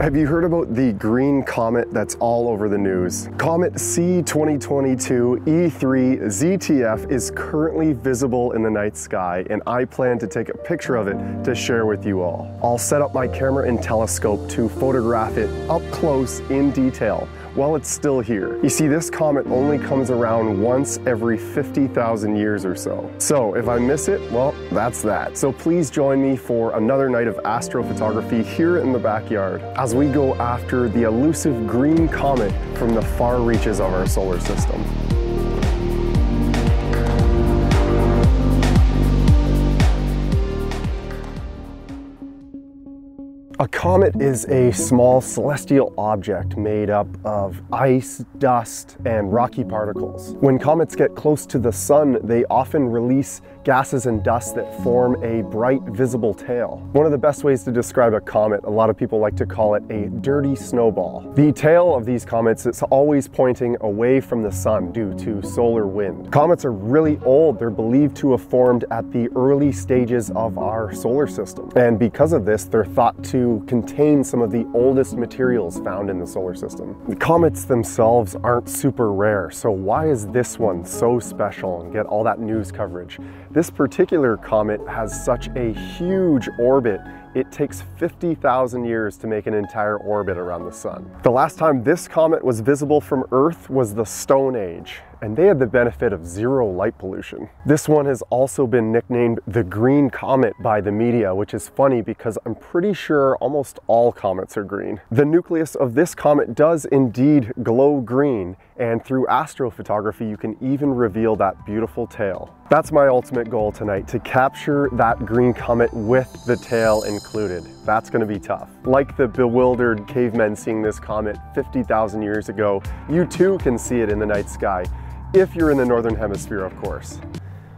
Have you heard about the green comet that's all over the news? Comet C2022 E3 ZTF is currently visible in the night sky and I plan to take a picture of it to share with you all. I'll set up my camera and telescope to photograph it up close in detail while it's still here. You see, this comet only comes around once every 50,000 years or so. So if I miss it, well, that's that. So please join me for another night of astrophotography here in the backyard as we go after the elusive green comet from the far reaches of our solar system. A comet is a small celestial object made up of ice, dust, and rocky particles. When comets get close to the sun, they often release gases and dust that form a bright visible tail. One of the best ways to describe a comet, a lot of people like to call it a dirty snowball. The tail of these comets is always pointing away from the sun due to solar wind. Comets are really old. They're believed to have formed at the early stages of our solar system. And because of this, they're thought to contain some of the oldest materials found in the solar system. The comets themselves aren't super rare, so why is this one so special and get all that news coverage? This particular comet has such a huge orbit it takes 50,000 years to make an entire orbit around the sun. The last time this comet was visible from Earth was the Stone Age, and they had the benefit of zero light pollution. This one has also been nicknamed the Green Comet by the media, which is funny because I'm pretty sure almost all comets are green. The nucleus of this comet does indeed glow green, and through astrophotography you can even reveal that beautiful tail. That's my ultimate goal tonight, to capture that green comet with the tail included. That's gonna be tough. Like the bewildered cavemen seeing this comet 50,000 years ago, you too can see it in the night sky, if you're in the Northern Hemisphere, of course.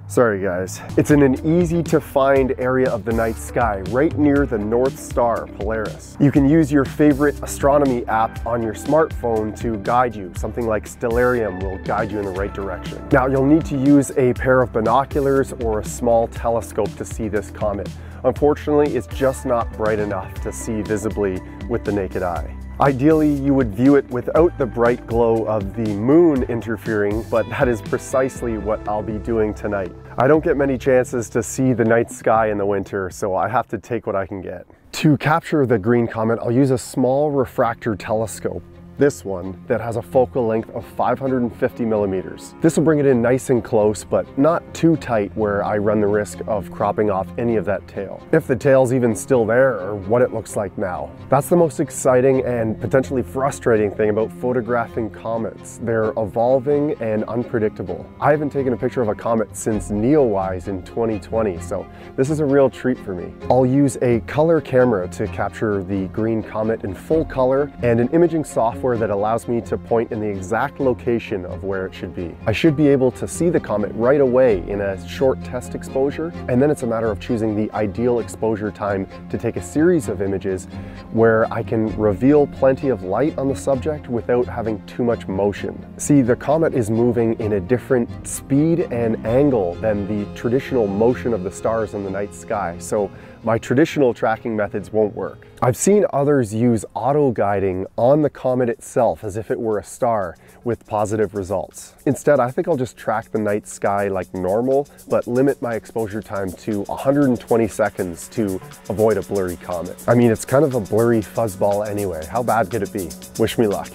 Sorry guys. It's in an easy to find area of the night sky, right near the North Star, Polaris. You can use your favorite astronomy app on your smartphone to guide you. Something like Stellarium will guide you in the right direction. Now you'll need to use a pair of binoculars or a small telescope to see this comet. Unfortunately, it's just not bright enough to see visibly with the naked eye. Ideally, you would view it without the bright glow of the moon interfering, but that is precisely what I'll be doing tonight. I don't get many chances to see the night sky in the winter, so I have to take what I can get. To capture the green comet, I'll use a small refractor telescope this one that has a focal length of 550 millimeters. This will bring it in nice and close, but not too tight where I run the risk of cropping off any of that tail. If the tail's even still there or what it looks like now. That's the most exciting and potentially frustrating thing about photographing comets. They're evolving and unpredictable. I haven't taken a picture of a comet since Neowise in 2020, so this is a real treat for me. I'll use a color camera to capture the green comet in full color and an imaging software software that allows me to point in the exact location of where it should be. I should be able to see the comet right away in a short test exposure, and then it's a matter of choosing the ideal exposure time to take a series of images where I can reveal plenty of light on the subject without having too much motion. See, the comet is moving in a different speed and angle than the traditional motion of the stars in the night sky, so my traditional tracking methods won't work. I've seen others use auto guiding on the comet itself as if it were a star with positive results. Instead, I think I'll just track the night sky like normal, but limit my exposure time to 120 seconds to avoid a blurry comet. I mean, it's kind of a blurry fuzzball anyway. How bad could it be? Wish me luck.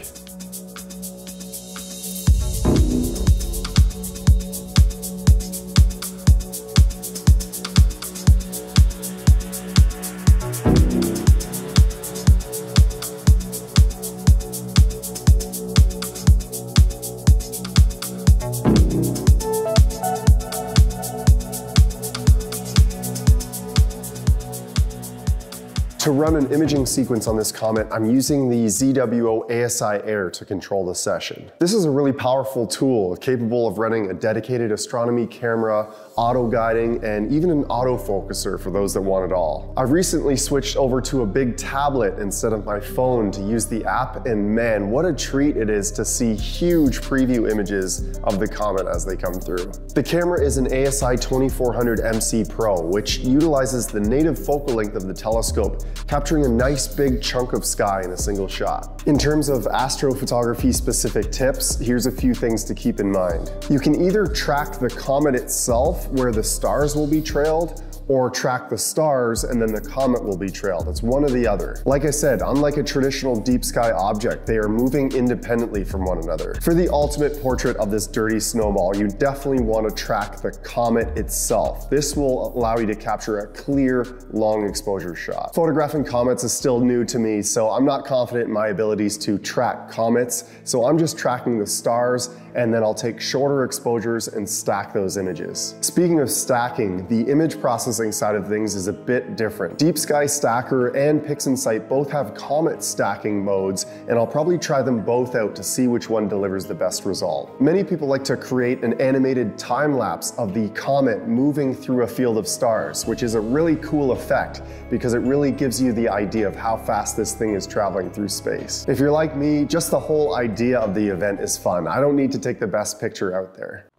To run an imaging sequence on this comet, I'm using the ZWO ASI Air to control the session. This is a really powerful tool capable of running a dedicated astronomy camera, auto guiding, and even an autofocuser for those that want it all. I've recently switched over to a big tablet instead of my phone to use the app, and man, what a treat it is to see huge preview images of the comet as they come through. The camera is an ASI 2400 MC Pro, which utilizes the native focal length of the telescope capturing a nice big chunk of sky in a single shot. In terms of astrophotography specific tips, here's a few things to keep in mind. You can either track the comet itself where the stars will be trailed, or track the stars and then the comet will be trailed. It's one or the other. Like I said, unlike a traditional deep sky object, they are moving independently from one another. For the ultimate portrait of this dirty snowball, you definitely want to track the comet itself. This will allow you to capture a clear, long exposure shot. Photographing comets is still new to me, so I'm not confident in my abilities to track comets, so I'm just tracking the stars and then I'll take shorter exposures and stack those images. Speaking of stacking, the image processing side of things is a bit different. Deep Sky Stacker and PixInsight both have Comet stacking modes, and I'll probably try them both out to see which one delivers the best result. Many people like to create an animated time lapse of the comet moving through a field of stars, which is a really cool effect because it really gives you the idea of how fast this thing is traveling through space. If you're like me, just the whole idea of the event is fun. I don't need to take the best picture out there.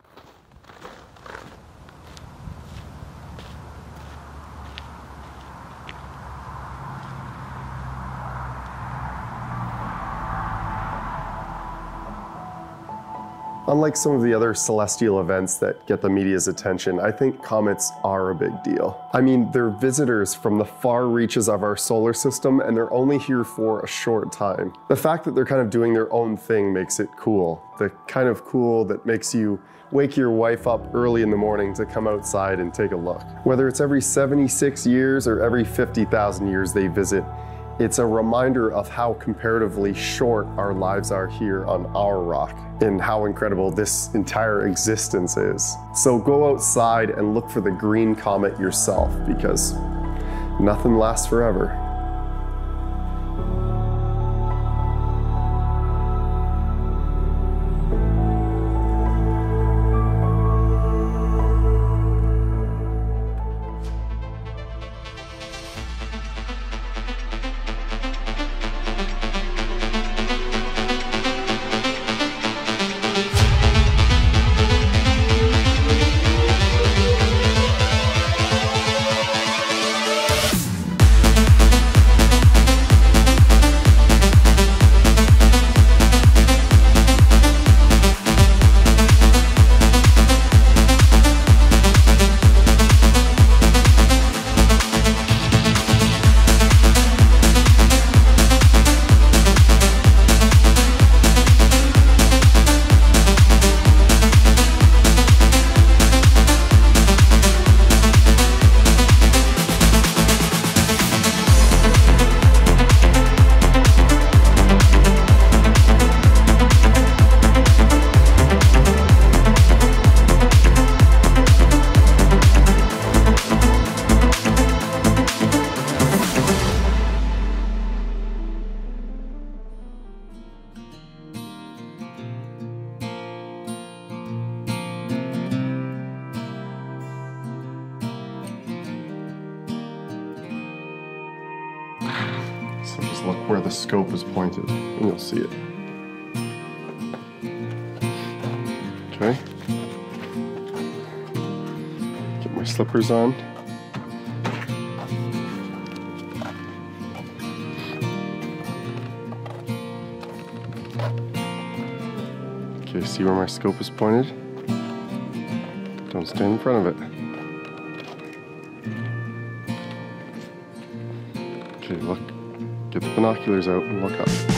Unlike some of the other celestial events that get the media's attention, I think comets are a big deal. I mean, they're visitors from the far reaches of our solar system and they're only here for a short time. The fact that they're kind of doing their own thing makes it cool. The kind of cool that makes you wake your wife up early in the morning to come outside and take a look. Whether it's every 76 years or every 50,000 years they visit, it's a reminder of how comparatively short our lives are here on our rock and how incredible this entire existence is. So go outside and look for the green comet yourself because nothing lasts forever. Just look where the scope is pointed and you'll see it. Okay. Get my slippers on. Okay, see where my scope is pointed? Don't stand in front of it. Binoculars out and look up.